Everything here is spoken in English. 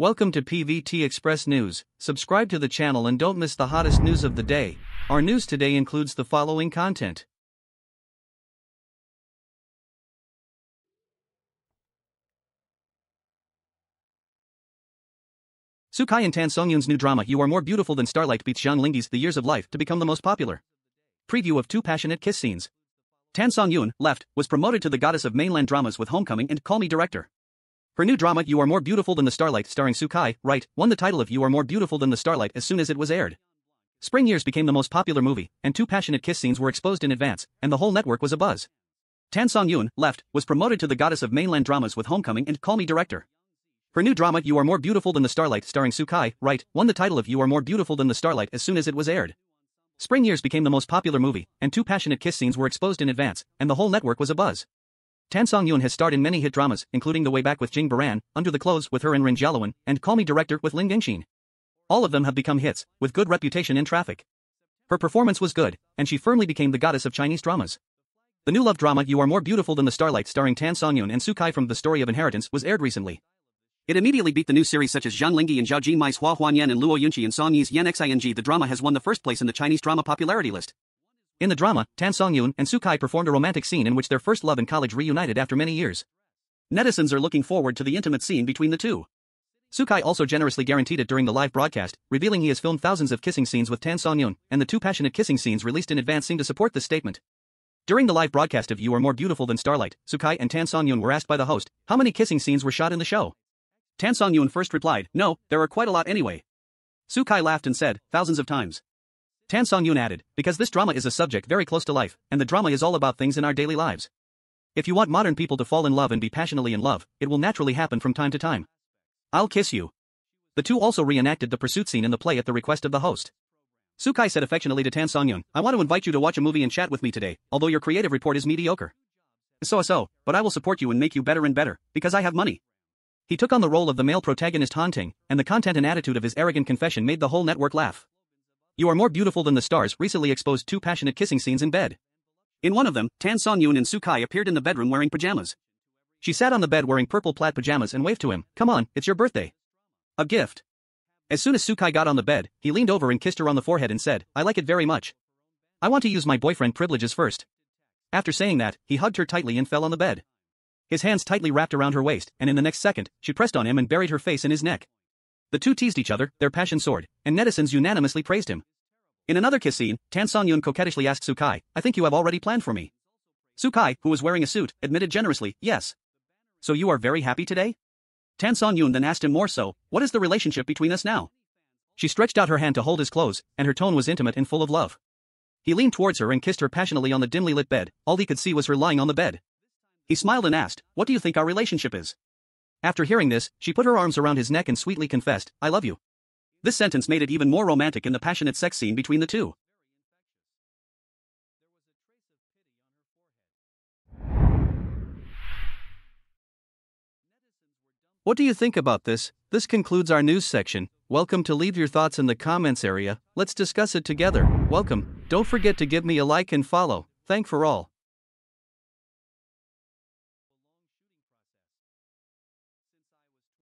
Welcome to PVT Express News. Subscribe to the channel and don't miss the hottest news of the day. Our news today includes the following content. Xu Kai and Tan Songyun's new drama You Are More Beautiful Than Starlight beats Zhang Lingyi's The Years of Life to become the most popular. Preview of two passionate kiss scenes. Tan Songyun, left, was promoted to the goddess of mainland dramas with Homecoming and Call Me Director. Her new drama You Are More Beautiful Than the Starlight starring Xu Kai, right, won the title of You Are More Beautiful Than the Starlight as soon as it was aired. Spring Years became the most popular movie, and two passionate kiss scenes were exposed in advance, and the whole network was abuzz. Tan Song Songyun, left, was promoted to the goddess of mainland dramas with Homecoming and Call Me Director. Her new drama You Are More Beautiful Than the Starlight starring Xu Kai, right, won the title of You Are More Beautiful Than the Starlight as soon as it was aired. Spring Years became the most popular movie, and two passionate kiss scenes were exposed in advance, and the whole network was abuzz. Tan Songyun has starred in many hit dramas, including The Way Back with Jing Boran, Under the Clothes with her and Ren Jialun, and Call Me Director with Ling Yingxin. All of them have become hits, with good reputation in traffic. Her performance was good, and she firmly became the goddess of Chinese dramas. The new love drama You Are More Beautiful Than the Starlight starring Tan Songyun and Xu Kai from The Story of Inheritance was aired recently. It immediately beat the new series such as Zhang Lingyi and Zhao Jinmai's Hua Huanyan and Luo Yunxi and Song Yi's Yan Xing. The drama has won the first place in the Chinese drama popularity list. In the drama, Tan Songyun and Xu Kai performed a romantic scene in which their first love in college reunited after many years. Netizens are looking forward to the intimate scene between the two. Xu Kai also generously guaranteed it during the live broadcast, revealing he has filmed thousands of kissing scenes with Tan Songyun, and the two passionate kissing scenes released in advance seem to support this statement. During the live broadcast of You Are More Beautiful Than Starlight, Xu Kai and Tan Songyun were asked by the host how many kissing scenes were shot in the show. Tan Songyun first replied, no, there are quite a lot anyway. Xu Kai laughed and said, thousands of times. Tan Songyun added, because this drama is a subject very close to life, and the drama is all about things in our daily lives. If you want modern people to fall in love and be passionately in love, it will naturally happen from time to time. I'll kiss you. The two also reenacted the pursuit scene in the play at the request of the host. Xu Kai said affectionately to Tan Songyun, I want to invite you to watch a movie and chat with me today, although your creative report is mediocre. So so, but I will support you and make you better and better, because I have money. He took on the role of the male protagonist Hanting, and the content and attitude of his arrogant confession made the whole network laugh. You Are More Beautiful Than the Stars recently exposed two passionate kissing scenes in bed. In one of them, Tan Songyun and Xu Kai appeared in the bedroom wearing pajamas. She sat on the bed wearing purple plaid pajamas and waved to him, Come on, it's your birthday. A gift. As soon as Xu Kai got on the bed, he leaned over and kissed her on the forehead and said, I like it very much. I want to use my boyfriend privileges first. After saying that, he hugged her tightly and fell on the bed. His hands tightly wrapped around her waist, and in the next second, she pressed on him and buried her face in his neck. The two teased each other, their passion soared, and netizens unanimously praised him. In another kiss scene, Tan Songyun coquettishly asked Xu Kai, I think you have already planned for me. Xu Kai, who was wearing a suit, admitted generously, yes. So you are very happy today? Tan Songyun then asked him more so, what is the relationship between us now? She stretched out her hand to hold his clothes, and her tone was intimate and full of love. He leaned towards her and kissed her passionately on the dimly lit bed, all he could see was her lying on the bed. He smiled and asked, What do you think our relationship is? After hearing this, she put her arms around his neck and sweetly confessed, I love you. This sentence made it even more romantic in the passionate sex scene between the two. What do you think about this? This concludes our news section. Welcome to leave your thoughts in the comments area. Let's discuss it together. Welcome. Don't forget to give me a like and follow. Thank for all.